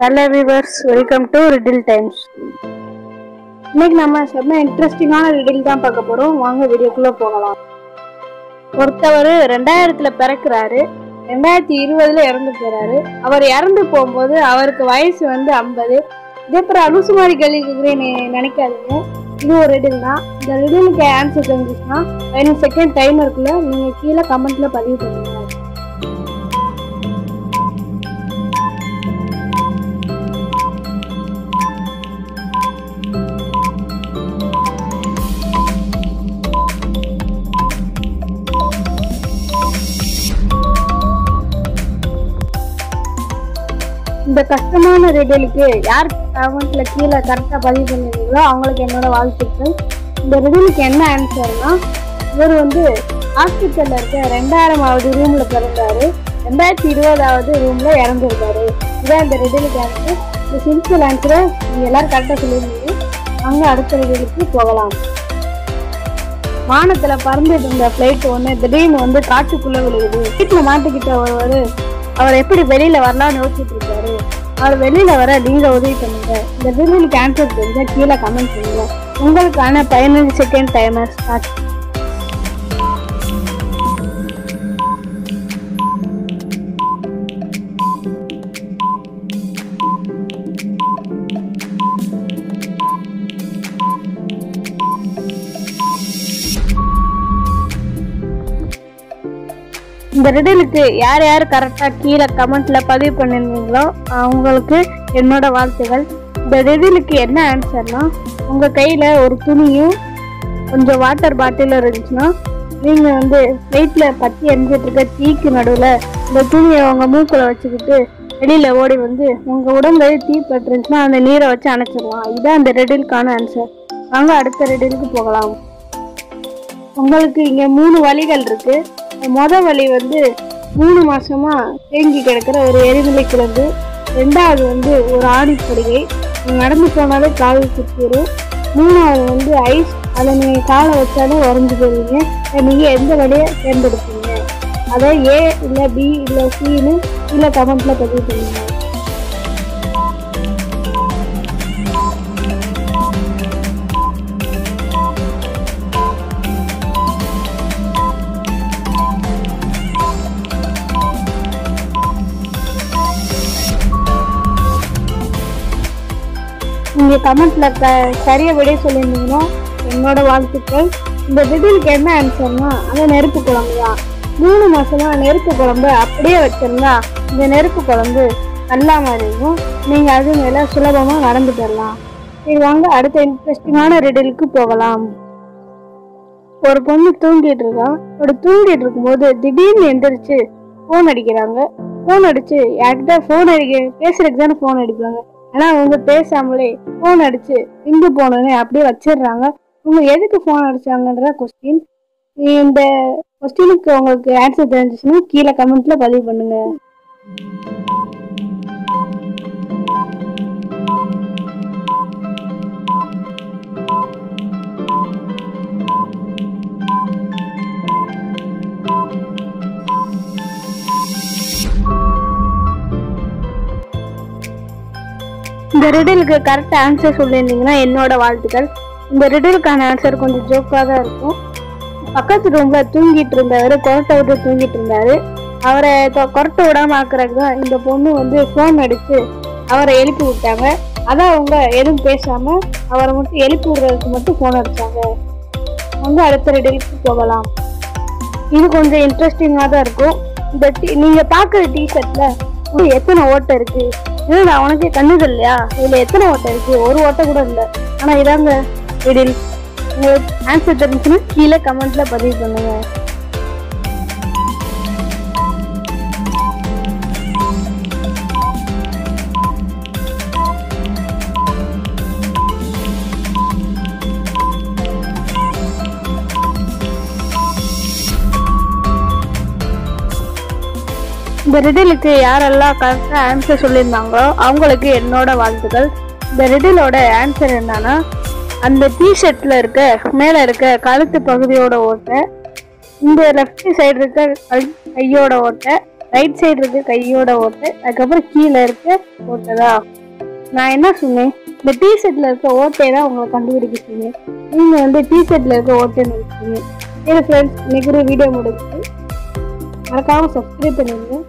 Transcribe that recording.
Hello viewers welcome to riddle times இன்னைக்கு நம்ம செம்ம இன்ட்ரெஸ்டிங்கான ரிடில் தான் பார்க்க போகிறோம் வாங்க வீடியோக்குள்ளே போகலாம். ஒருத்தவர் ரெண்டாயிரத்தில் பிறக்கிறாரு. ரெண்டாயிரத்தி இருபதில் இறந்து போகிறாரு அவர் இறந்து போகும்போது அவருக்கு வயசு வந்து ஐம்பது. இதே பிற அனுசுமாரி கேள்வி கேட்குறேன்னு நினைக்காதீங்க. இது ஒரு ரிடில் தான். இந்த ரிடிலுக்கு ஆன்சர் தெரிஞ்சிச்சுன்னா ரெண்டு செகண்ட் டைம் இருக்குல்ல நீங்கள் கீழே கமெண்ட்டில் பதிவு பண்ணுங்க. இந்த கஷ்டமான ரிடலுக்கு யார் கமெண்ட்ல கீழே கரெக்டாக பதிவு பண்ணிருக்கீங்களோ அவங்களுக்கு என்னோட வாழ்த்துக்கள். இந்த ரிடலுக்கு என்ன ஆன்சர்னா இவர் வந்து ஹாஸ்பிட்டலில் இருக்க ரெண்டாயிரமாவது ரூமில் பிறந்தாரு. ரெண்டாயிரத்தி இருபதாவது ரூமில் இறந்துருக்காரு. இதான் இந்த ரிடலுக்கு ஆன்சர் இந்த சிம்பிள் ஆன்சரை நீங்கள் எல்லோரும் கரெக்டாக சொல்லியிருந்தீங்க அங்கே அடுத்த ரிடலுக்கு போகலாம். வானத்துல பறந்துட்டு இருந்த பிளைட் ஒண்ணு திடீர்னு வந்து காட்டுக்குள்ள விழுகுது. வீட்டுல மாட்டிக்கிட்ட ஒருவர் அவர் எப்படி வெளியில வரலாம்னு யோசிச்சுட்டு இருக்காரு. அவர் வெளியில வர நீங்க உதவி பண்ணுங்க. இந்த ரிடலுக்கு கேன்சர் தெரிஞ்சா கீழே கமெண்ட் பண்ணுங்க. உங்களுக்கான பதினஞ்சு செகண்ட் டைமர் ஸ்டார்ட் இந்த ரிடலுக்கு யார் யார் கரெக்டாக கீழே கமெண்ட்டில் பதிவு பண்ணிருந்தீங்களோ அவங்களுக்கு என்னோட வாழ்த்துகள். இந்த ரிடலுக்கு என்ன ஆன்சர்னா உங்கள் கையில் ஒரு துணியும் கொஞ்சம் வாட்டர் பாட்டிலும் இருந்துச்சுன்னா நீங்கள் வந்து வெயிட்டில் பத்தி எரிஞ்சிட்டு இருக்க தீக்கு நடுவில் இந்த துணியை அவங்க மூக்கில் வச்சுக்கிட்டு வெளியில் ஓடி வந்து உங்கள் உடம்பு தீ பட்டுருந்துச்சுன்னா அந்த நீரை வச்சு அணைச்சிடலாம். இதுதான் அந்த ரெடிலுக்கான ஆன்சர் வாங்க அடுத்த ரெடிலுக்கு போகலாம். உங்களுக்கு இங்கே மூணு வழிகள் இருக்குது மொதல் வலி வந்து மூணு மாசமா தேங்கி கிடக்கிற ஒரு எரிமலை கிழங்கு ரெண்டாவது வந்து ஒரு ஆணிப்படுகை நடந்து போனாலே கால் சுற்றிடும் மூணாவது வந்து ஐஸ். அதை நீங்கள் காலை வச்சாலும் உறைஞ்சு போவீங்க. நீங்கள் எந்த வழியை தேர்ந்தெடுப்பீங்க? அதை ஏ இல்லை பி இல்லை சின்னு இல்லை கமெண்ட்டில் பதிவு பண்ணுங்க. நீங்கள் கமெண்ட்டில் க சரியா விடைய சொல்லியிருந்தீங்கன்னா என்னோட வாழ்த்துக்கள். இந்த திடீருக்கு என்ன ஆன்சர்னா அந்த நெருப்பு குழம்பு தான். மூணு மாதமா நெருப்பு குழம்பு அப்படியே வச்சிருந்தா இந்த நெருப்பு குழம்பு நல்லா மாதிரியும் நீங்கள் அது மேலே சுலபமாக நடந்து போயிடலாம். சரி வாங்க அடுத்த இன்ட்ரெஸ்டிங்கான ரிடலுக்கு போகலாம். ஒரு பொண்ணு தூங்கிட்டு இருக்கான் ஒரு தூங்கிட்டு இருக்கும்போது திடீர்னு எந்திரிச்சு ஃபோன் அடிக்கிறாங்க. ஃபோன் அடிச்சு யார்கிட்ட ஃபோன் அடிக்க பேசுறதுக்கு தானே ஃபோன் அடிப்பாங்க. ஆனா அவங்க பேசாமலே ஃபோன் அடிச்சு இங்கு போனோன்னு அப்படியே வச்சிடுறாங்க. இவங்க எதுக்கு ஃபோன் அடிச்சாங்கன்ற கொஸ்டின் இந்த கொஸ்டினுக்கு உங்களுக்கு ஆன்சர் தெரிஞ்சிச்சுன்னா கீழே கமெண்ட்ல பதிவு பண்ணுங்க. இந்த ரிடலுக்கு கரெக்டாக ஆன்சர் சொல்லியிருந்தீங்கன்னா என்னோட வாழ்த்துக்கள். இந்த ரிடலுக்கான ஆன்சர் கொஞ்சம் ஜோக்காக தான் இருக்கும். பக்கத்து ரூமில் தூங்கிட்டு இருந்தவர் கொரட்டை விட்டு தூங்கிட்டு இருந்தார். அவரை கொரட்டை விடாம ஆக்குறதுக்கு தான் இந்த பொண்ணு வந்து ஃபோன் அடித்து அவரை எழுப்பி விட்டாங்க. அதான் அவங்க எதுவும் பேசாமல் அவரை மட்டும் எழுப்பி விடுறதுக்கு மட்டும் ஃபோன் அடித்தாங்க வந்து அடுத்த ரிடலுக்கு போகலாம். இது கொஞ்சம் இன்ட்ரெஸ்டிங்காக தான் இருக்கும். இந்த டி- பார்க்குற டீ ஷர்ட்டில் எத்தனை ஓட்டை இருக்கு? என்னடா உனக்கு கண்ணுது இல்லையா இதுல எத்தனை ஓட்டை இருக்கு? ஒரு ஓட்டை கூட இல்லை. ஆனா இதாங்க இதில் உங்களுக்கு ஆன்சர் தெரிஞ்சுன்னா கீழே கமெண்ட்ல பதிவு பண்ணுங்க. இந்த ரிடிலுக்கு யாரெல்லாம் கரெக்டாக ஆன்சர் சொல்லியிருந்தாங்களோ அவங்களுக்கு என்னோட வாழ்த்துக்கள். இந்த ரிடிலோட ஆன்சர் என்னன்னா அந்த டிஷர்ட்ல இருக்க மேலே இருக்க கழுத்து பகுதியோட ஓட்டை இந்த லெஃப்ட் சைடு இருக்க கையோட ஓட்டை ரைட் சைடு இருக்க கையோட ஓட்டை அதுக்கப்புறம் கீழே இருக்க ஓட்டதா நான் என்ன சொன்னேன்? இந்த டிஷர்ட்டில் இருக்க ஓட்டையை தான் உங்களை கண்டுபிடிக்க சொன்னேன். நீங்க வந்து டிஷர்ட்டில் இருக்க ஓட்டைன்னு நினைச்சீங்க சரி ஃப்ரெண்ட்ஸ் இன்னைக்கு ஒரு வீடியோ முடிச்சு மறக்காம சப்ஸ்கிரைப் பண்ணிடுங்க